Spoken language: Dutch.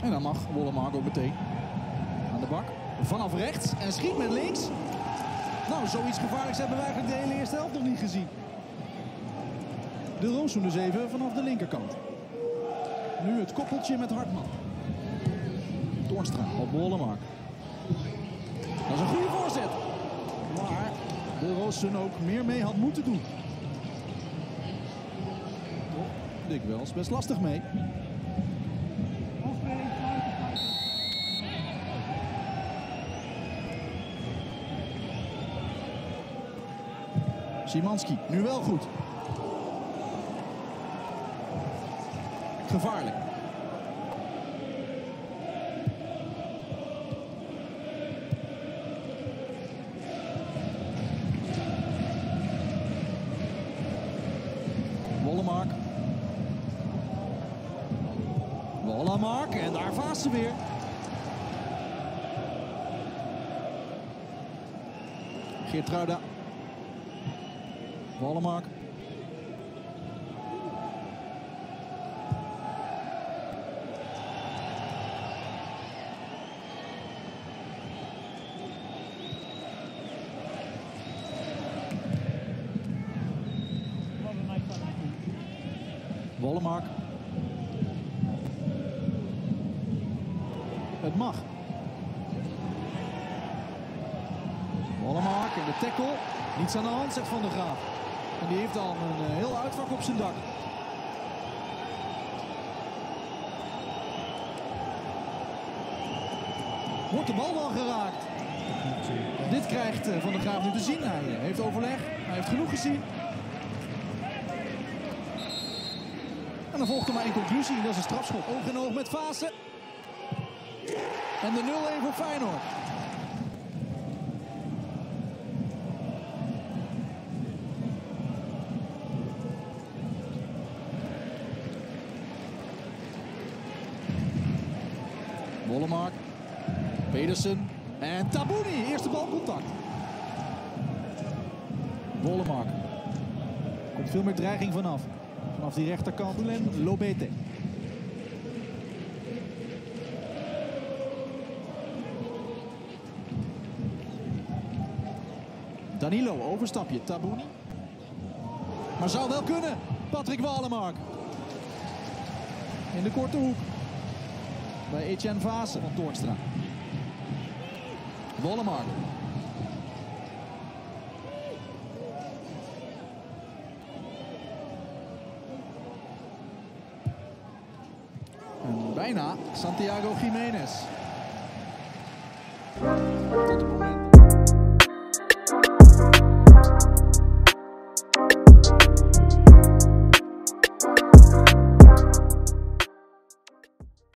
dan mag Wollemark ook meteen. Aan de bak. Vanaf rechts en schiet met links. Nou, zoiets gevaarlijks hebben we eigenlijk de hele eerste helft nog niet gezien. De Rooszoen dus even vanaf de linkerkant. Nu het koppeltje met Hartman. Toornstra op Wollemark. Dat is een goede voorzet. Maar de Rooszoen ook meer mee had moeten doen. Dikwijls best lastig mee. Simanski, nu wel goed. Gevaarlijk. Wollemark. Wollemark en daar vaast ze weer. Geertruida. Wollemark. Wollemark. Het mag. Wollemark en de tackle. Niets aan de hand, zegt Van der Graaf. En die heeft dan een eh, heel uitvak op zijn dak. Wordt de bal dan geraakt? Dit krijgt eh, Van der Graaf nu te zien. Hij eh, heeft overleg. Hij heeft genoeg gezien. En dan volgt er maar één conclusie. Dat is een strafschop. Oog in oog met Fase. En de 0-1 voor Feyenoord. Wollemark. Pedersen. En Tabouni. Eerste balcontact. Wollemark. Komt veel meer dreiging vanaf. Vanaf die rechterkant. Gulen Lobete. Danilo, overstapje. Tabouni. Maar zou wel kunnen. Patrick Walemark. In de korte hoek. Bij Etienne Vaassen van Toornstra. Wollemark. En bijna Santiago Jiménez.